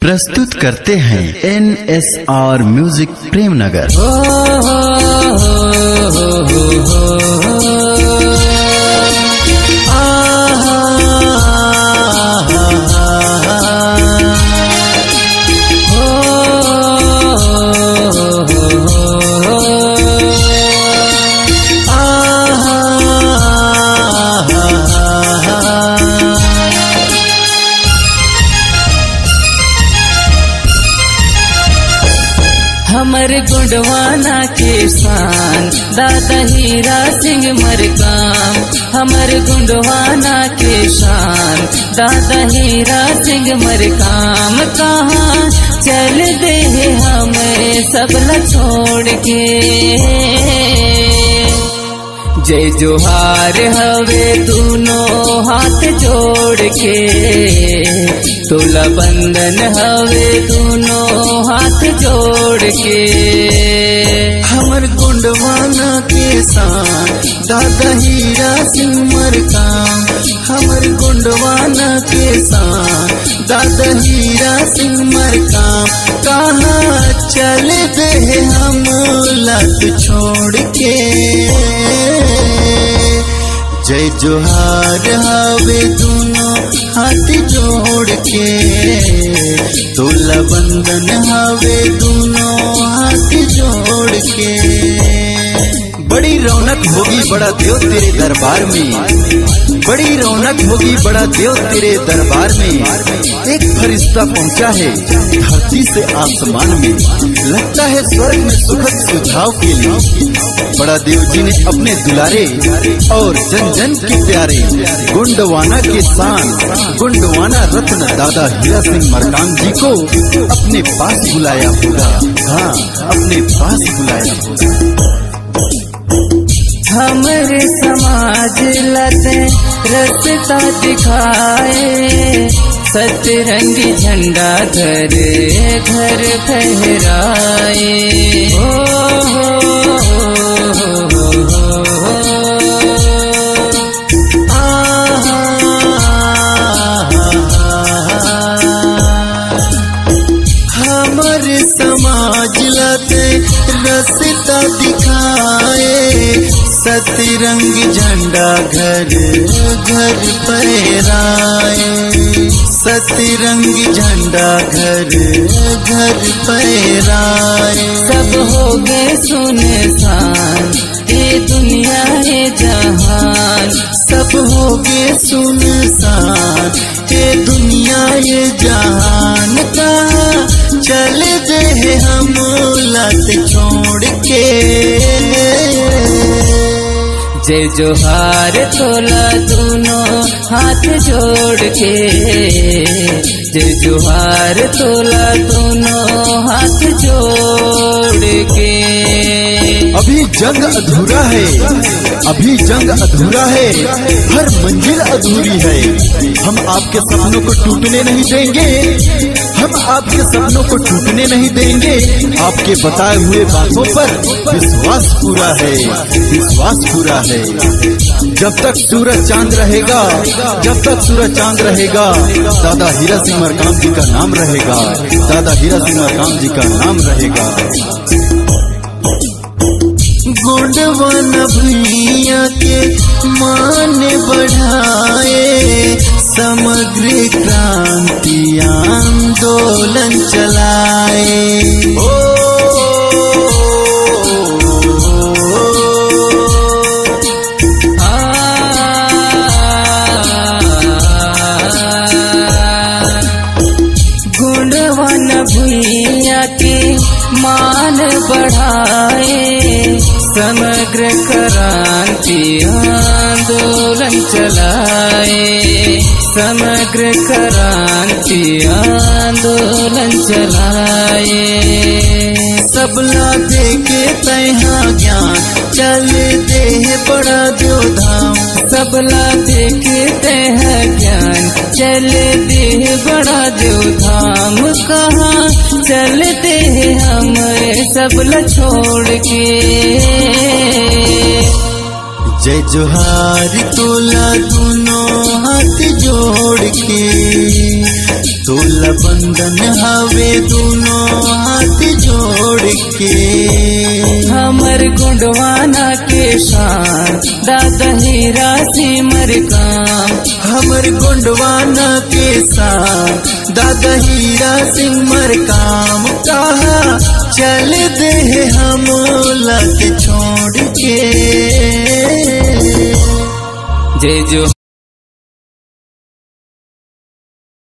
प्रस्तुत करते हैं N S R music Premnagar. हमर गुंडवाना के शान दादा हीरा सिंह मरकाम हमर गुंडवाना के शान दादा हीरा सिंह मरकाम कहाँ चल दे हम सब ल छोड़ के? जय जोहार हवे दोनों हाथ जोड़ के, तोला बंधन हवे दोनों हाथ जोड़ के हमर गुंडवाना के साथ, दादा हीरा सिंह मरकाम हमर गुंडवाना के साथ, दादा हीरा सिंह मरकाम कहाँ चल दे हम लत छोड़ के जय जोहार हवे दोनों हाथ जोड़ के तोला बंधन हवे दोनों हाथ जोड़ के। बड़ी रौनक होगी बड़ा देव तेरे दरबार में। बड़ी रौनक होगी, बड़ा देव तेरे दरबार में। एक फरिश्ता पहुँचा है धरती से आसमान में। लगता है स्वर्ग में सुखद सुझाव के लिए। बड़ा देव जी ने अपने दुलारे और जन जन के प्यारे गुंडवाना के शान, गुंडवाना रत्न दादा हीरा सिंह मरकाम जी को अपने पास बुलाया होगा। रस्ता दिखाए सतरंगी झंडा घर घर फहराए। हो हमर समाज लते रस्ता दिखाए सतरंग झंडा घर घर फहराए सतरंग झंडा घर घर फहराए सब हो गए सुने सान ये दुनिया है जहान। सब हो गए सुनसान जय जोहार तोला दोनों हाथ जोड़ के। जय जोहार तोला दोनों हाथ जोड़ के। अभी जंग अधूरा है। अभी जंग अधूरा है। हर मंजिल अधूरी है। हम आपके सपनों को टूटने नहीं देंगे। हम आपके सपनों को टूटने नहीं देंगे। आपके बताए हुए बातों पर विश्वास पूरा है, विश्वास पूरा है। जब तक सूरज चाँद रहेगा, जब तक सूरज चाँद रहेगा, दादा हीरा सिंह मरकाम जी का नाम रहेगा, दादा हीरा सिंह मरकाम जी का नाम रहेगा। गुंडवन भैया के मान बढ़ाए। चलाए गुणवन भूया के मान बढ़ाए समग्र क्रांति आंदोलन चलाए। समग्र क्रांति आंदोलन चलाए। सबला दे के तहा ज्ञान, चल दे बड़ा जो धाम सबला देखे तह ज्ञान, चल दे बड़ा जो धाम कहाँ चलते हम सबला छोड़ के। जय जोहार तोला दोनों हाथ जोड़ के। तोला बंधन हवे दोनों हाथ जोड़ के। हमर गुंडवाना के शान दादा हीरा सिमर काम। हमर गुंडवाना के साथ दादा हीरा सिंह मर काम। कहा चल दे हम लग छोड़ के? जय जो